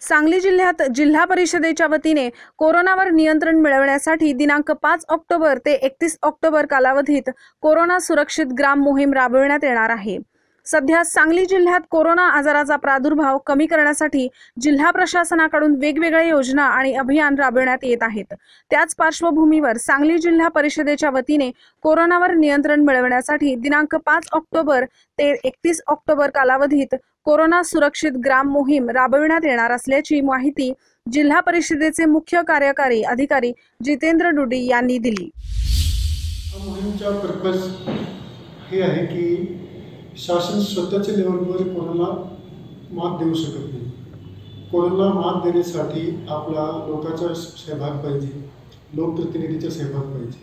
सांगली जिल्ह्यात जिल्हा परिषदेच्या वतीने कोरोनावर नियंत्रण मिळवण्यासाठी दिनांक पाच ऑक्टोबर ते एकतीस ऑक्टोबर कालावधीत कोरोना सुरक्षित ग्राम मोहीम राबविण्यात येणार आहे. सध्या सांगली जिल्ह्यात कोरोना आजाराचा प्रादुर्भाव कमी करण्यासाठी जिल्हा प्रशासनाकडून वेगवेगळ्या योजना आणि अभियान राबविण्यात येत आहेत. त्याच पार्श्वभूमीवर सांगली जिल्हा परिषदेच्या वतीने कोरोनावर नियंत्रण मिळवण्यासाठी दिनांक पाच ऑक्टोबर ते एकतीस ऑक्टोबर कालावधीत कोरोना सुरक्षित ग्राम मोहीम राबविण्यात येणार असल्याची माहिती जिल्हा परिषदेचे मुख्य कार्यकारी अधिकारी जितेंद्र डुडी यांनी दिली. मोहीमचा पर्पज हे आहे की शासन स्वतःच्या लेवलवर कोणाला मात देऊ शकत नाही. कोणाला मात देण्यासाठी आपला लोकांचा सहभाग पाहिजे, लोकप्रतिनिधीचा सहभाग पाहिजे.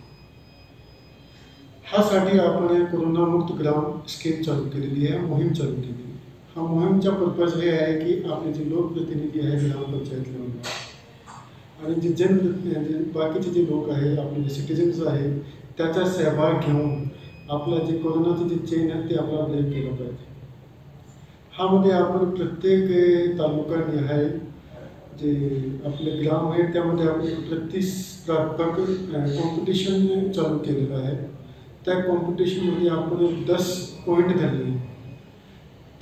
ह्यासाठी आपण कोरोनामुक्त ग्राम स्कीम चालू केलेली आहे, मोहीम चालू केलेली आहे. हा मोहीमचा पर्पज हे आहे की आपले जे लोकप्रतिनिधी आहे ग्रामपंचायत लेवलवर आणि जे जनप्रतिनिधी बाकीचे जे लोक आहे आपले जे सिटिझन्स आहे त्याचा सहभाग घेऊन आपलं जे कोरोनाचं जे चेन आहे ते आपल्याला ब्रेक केलं पाहिजे. ह्यामध्ये आपण प्रत्येक तालुका निहाय जे आपले ग्राम आहे त्यामध्ये आपण प्रतिस्पर्धात्मक कॉम्पिटिशन चालू केलेलं आहे. त्या कॉम्पिटिशनमध्ये आपण दस पॉईंट धरले.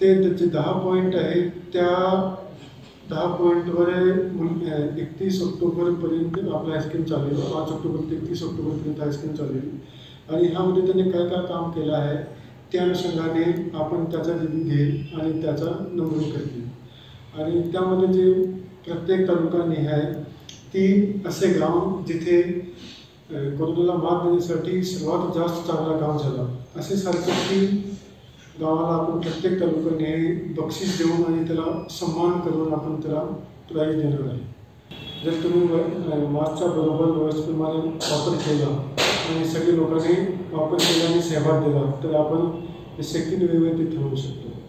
ते त्याचे दहा पॉईंट आहेत, त्या दहा पॉईंटवर एकतीस ऑक्टोबरपर्यंत आपला स्कीम चालेल. पाच ऑक्टोबर ते एकतीस ऑक्टोबरपर्यंत स्कीम चालेल. आणि काय काम त्या अनुषंगाने आपण त्याचा रिव्ह्यू जे प्रत्येक तालुका निहाय तीन असे गाव जिथे कोरोनाला मात देण्यासाठी सर्वात जास्त चांगला काम झाला, असे सारखे गावाला प्रत्येक बक्षीस देऊन आणि त्याला सन्मान करून आपण त्याला प्राईज देणार आहे. जर वापर आणि लोग वापर केला आणि सहभाग दिला तर आपण हे ते शकतो. धन्यवाद